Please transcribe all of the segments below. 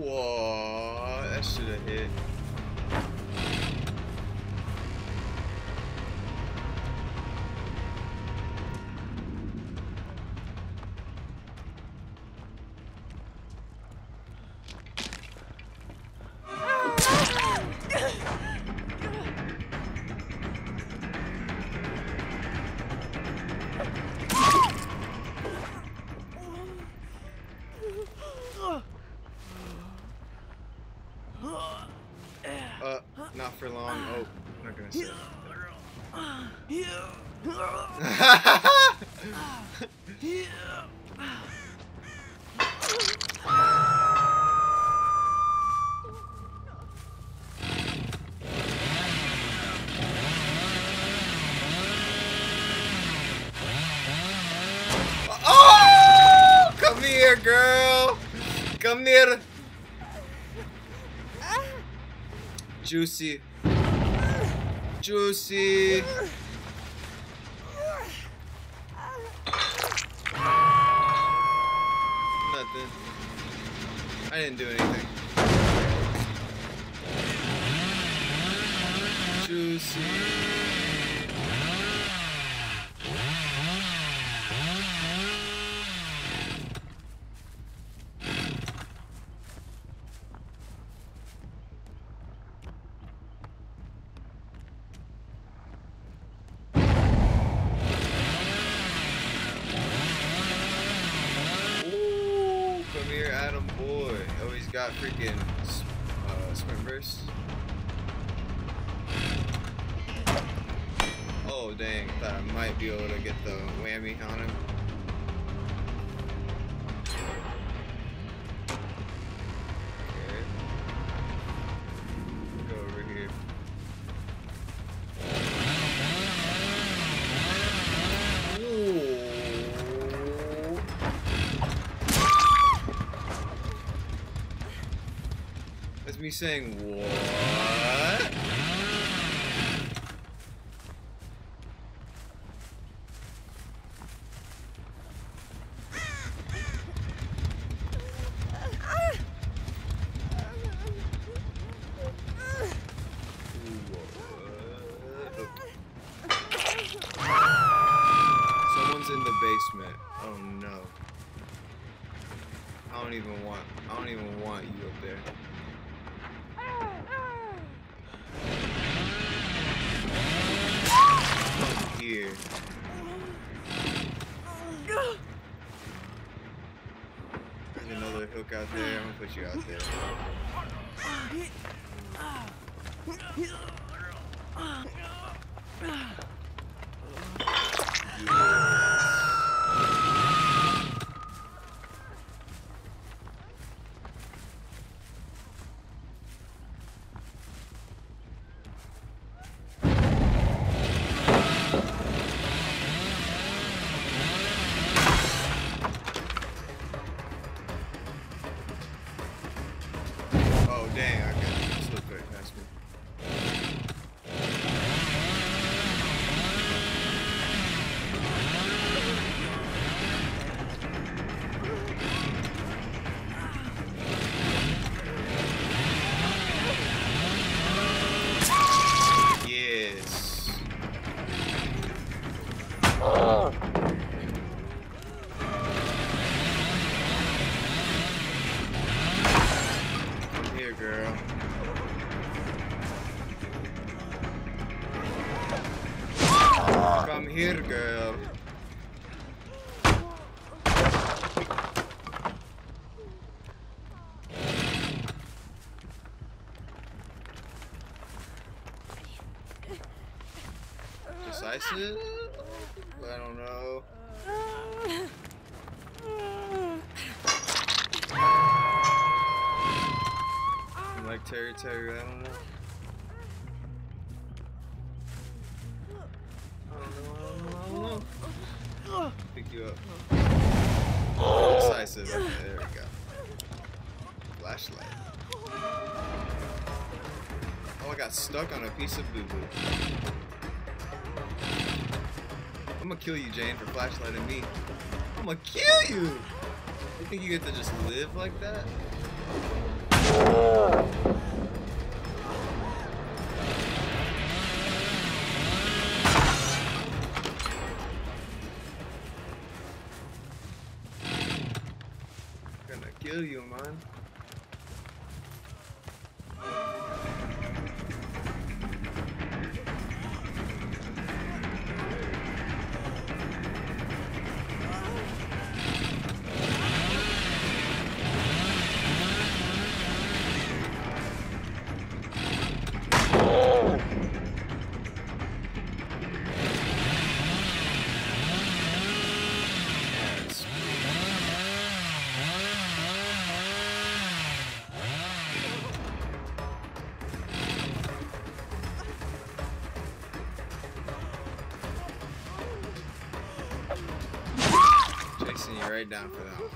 Whoa, that should have hit. Oh! Come here, girl. Come here. Juicy. Juicy. I didn't do anything. Juicy. Ooh, come here, Adam boy. Oh, he's got freaking uh, sprint burst. Oh dang, thought I might be able to get the whammy on him. Saying what? Someone's in the basement. Oh no. I don't even want I don't even want you up there. Come here. There's another hook out there. I'm gonna put you out there. Oh here, girl. Decisive? I don't know. You like Terry Terry? I don't know. Know. Pick you up. Decisive. Okay, there we go. Flashlight. Oh, I got stuck on a piece of boo boo. I'm gonna kill you, Jane, for flashlighting me. I'm gonna kill you! You think you get to just live like that? Kill you, man. Right down for that one.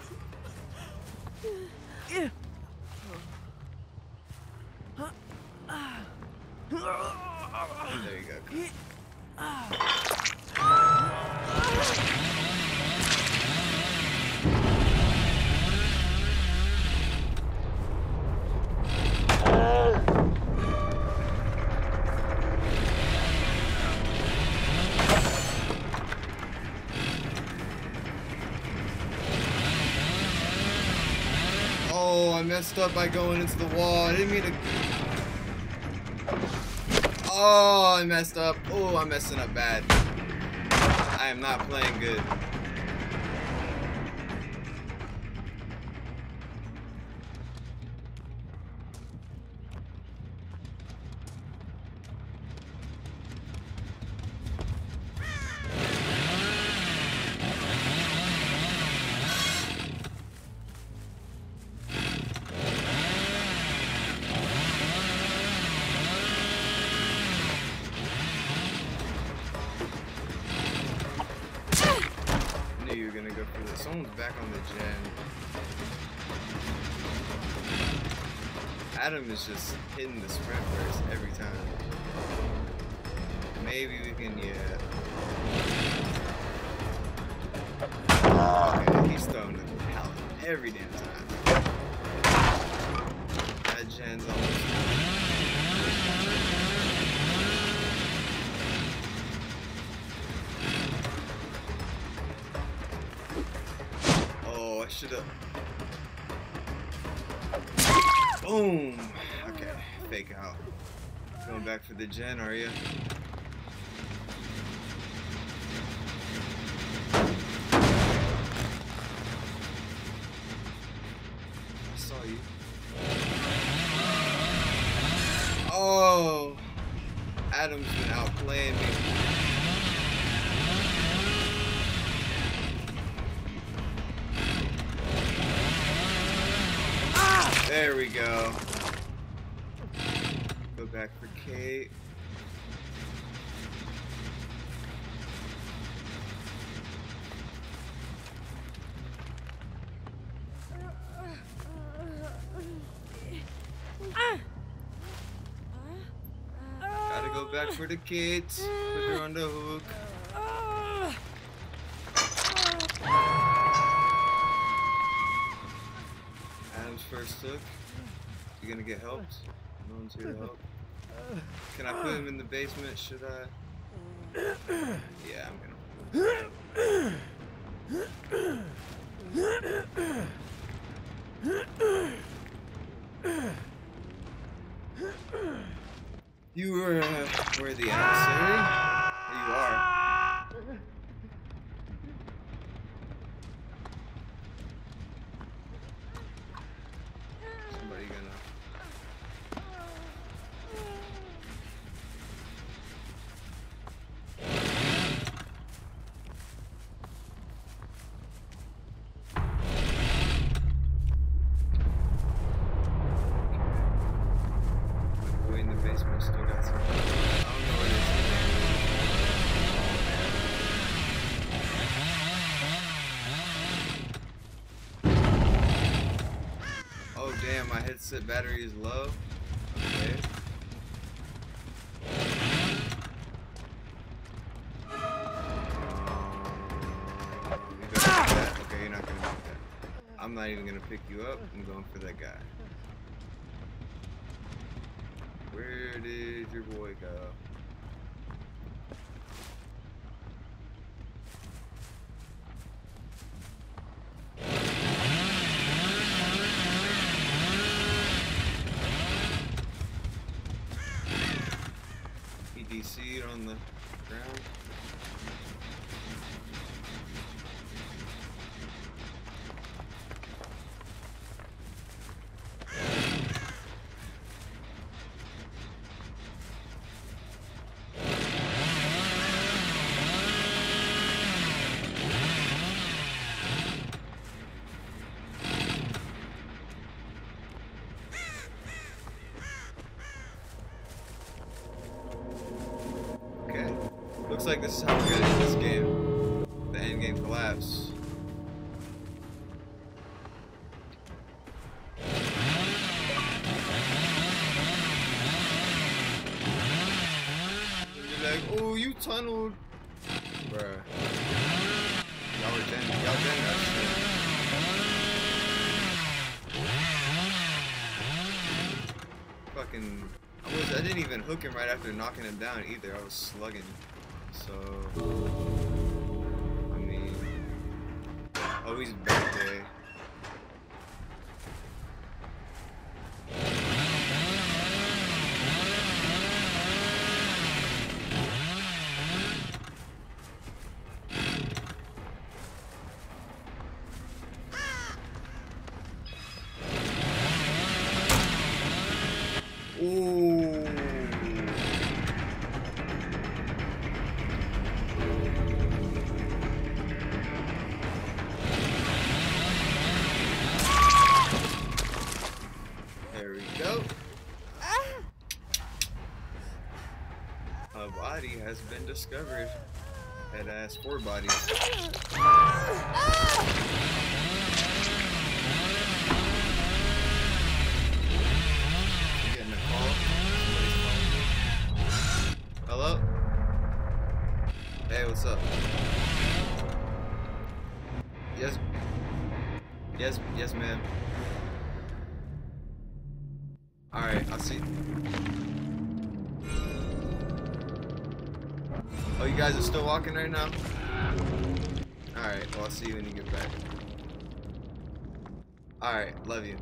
There you go. Messed up by going into the wall. I didn't mean to. Oh, I messed up. Oh, I'm messing up bad. I am not playing good. Someone's back on the gen. Adam is just hitting the sprint burst every time. Maybe we can, yeah. Okay, he's throwing the pallet every damn time. That gen's almost. Should have. Boom. Okay, fake out. Going back for the gen, are you? I saw you. Oh, Adam's been outplaying me. There we go. Go back for Kate. Gotta go back for the kids. Put her on the hook. First hook. You gonna get helped? No one's here to help. Can I put him in the basement? Should I? Yeah, I'm gonna. You were, uh, were the adversary? my headset battery is low. Okay. You're not gonna make that. I'm not even gonna pick you up. I'm going for that guy. Where did your boy go? DC'd on the ground. Like this is how we're gonna end this game. The end game collapse. Like, oh, you tunneled. Bruh. Y'all were den y'all shit. Fucking I was I didn't even hook him right after knocking him down either. I was slugging. So I mean he's back. Has been discovered. That has four bodies. Hello? Hey, what's up? Yes. Yes, yes, ma'am. Alright, I'll see. You guys are still walking right now? Alright, well, I'll see you when you get back. Alright, love you.